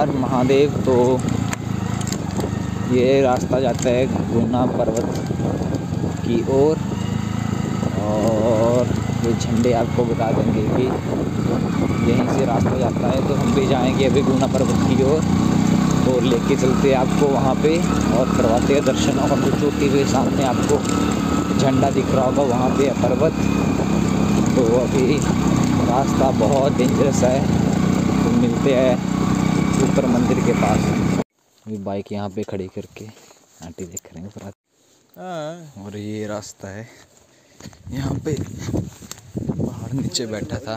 हर महादेव तो ये रास्ता जाता है गुना पर्वत की ओर और, ये झंडे आपको बता देंगे कि यहीं से रास्ता जाता है। तो हम भी जाएँगे अभी गुना पर्वत की ओर और लेके चलते हैं आपको वहाँ पे और करवाते हैं दर्शन। और जो चोटी के सामने आपको झंडा दिख रहा होगा वहाँ पे पर्वत। तो अभी रास्ता बहुत डेंजरस है। तो मिलते हैं। ऊपर मंदिर के पास। अभी बाइक यहाँ पे खड़ी करके आंटी देख रहे हैं ऊपर हाँ। और ये रास्ता है। यहाँ पे पहाड़ नीचे बैठा था।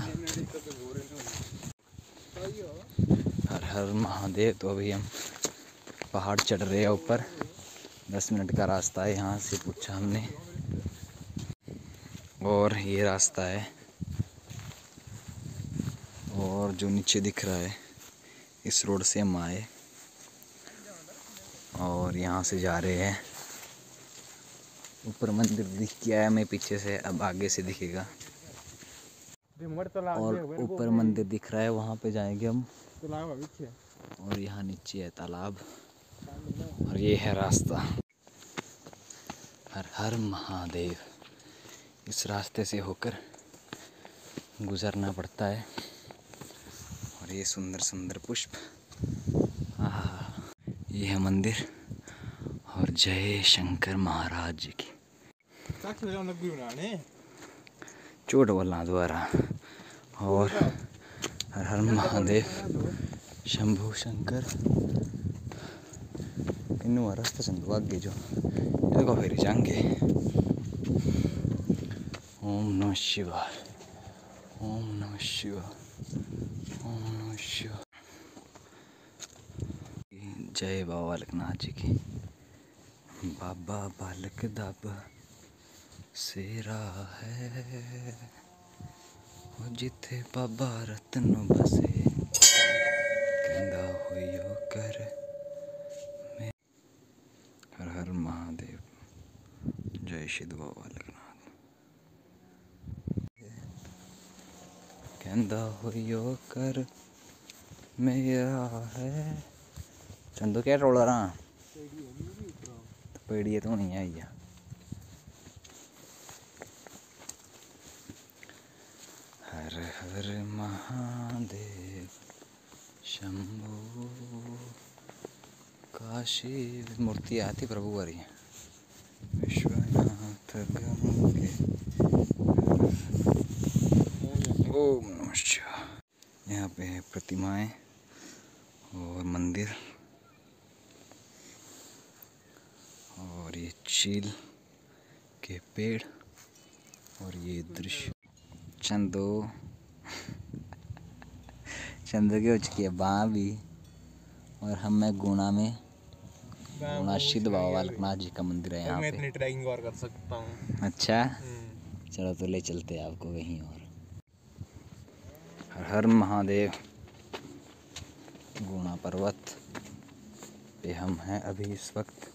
हर हर महादेव तो अभी हम पहाड़ चढ़ रहे हैं ऊपर। दस मिनट का रास्ता है यहाँ से पूछा हमने। और ये रास्ता है। और जो नीचे दिख रहा है। इस रोड से हम आए और यहाँ से जा रहे हैं। ऊपर मंदिर दिख गया है हमें पीछे से, अब आगे से दिखेगा। और ऊपर मंदिर दिख रहा है, वहाँ पे जाएँगे हम। और यहाँ नीचे है तालाब। और ये है रास्ता। हर हर महादेव। इस रास्ते से होकर गुजरना पड़ता है। ये सुंदर सुंदर पुष्प। ये है मंदिर और जय शंकर महाराज जी की। चोट बोलना दोबारा और हर हर महादेव, शंभु, शंकर। इन्नू रास्ता चंदू आगे जो देखो फिर जाएँगे। ओम नमः शिवाय, ओम नमः शिवाय। जय बाबा बालकनाथ जी की बाबा बालक दब सेरा है ਉਹ ਜਿੱਥੇ ਬਾਬਾ ਰਤਨ ਬਸੇ ਕਹਿੰਦਾ ਹੋਇਓ ਕਰ ਮੈਂ ਹਰ ਹਰ ਮਹਾਦੇਵ ਜੈ ਸ਼ਿਦ ਬਾਬਾ चंदा होइयो कर मेरा है। चंदू, क्या रोल रहा? तो पेड़िए तो नहीं आई है हर हर महादेव, शंभु काशी मूर्ति आती प्रभु हरी विश्वनाथ गंगे। ओम शिवाय यहाँ पे है प्रतिमाएँ और मंदिर। और ये चील के पेड़ और ये दृश्य। चंदो। चंदो की हो चुकी है बाँ भी और हम मैं गुना में। गुना शिद बाबा बालकनाथ जी का मंदिर है यहाँ पे। मैं इतनी ट्रैकिंग और कर सकता हूँ। अच्छा। हम्म। चलो तो ले चलते हैं आपको कहीं और। हर हर महादेव। गुणा पर्वत पे हम हैं अभी इस वक्त।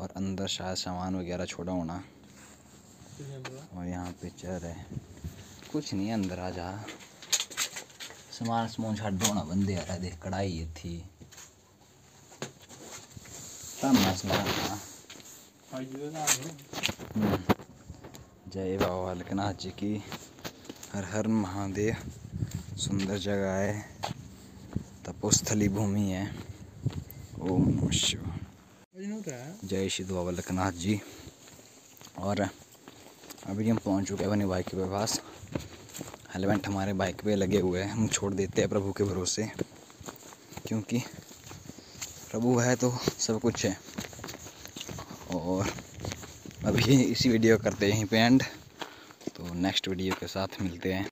और अंदर शायद सामान वगैरह छोड़ा होना। और यहाँ पे चल है। कुछ नहीं अंदर आ जा। समान समून छड़ होना बंदे आ रहा देख कढ़ाई ये थी। समान हम्म। जय बाबा बालकनाथ जी की। हर हर महादेव, सुंदर जगह है। तपोस्थली भूमि है। ओम नमः शिवाय। जय श्री बाबा बालकनाथ जी। और अभी हम पहुँच चुके हैं अपनी बाइक के पास। हेलमेट हमारे बाइक पे लगे हुए हैं। हम छोड़ देते हैं प्रभु के भरोसे। क्योंकि प्रभु है तो सब कुछ है। और अभी इसी वीडियो करते हैं। यहीं पे एंड तो नेक्स्ट वीडियो के साथ मिलते हैं।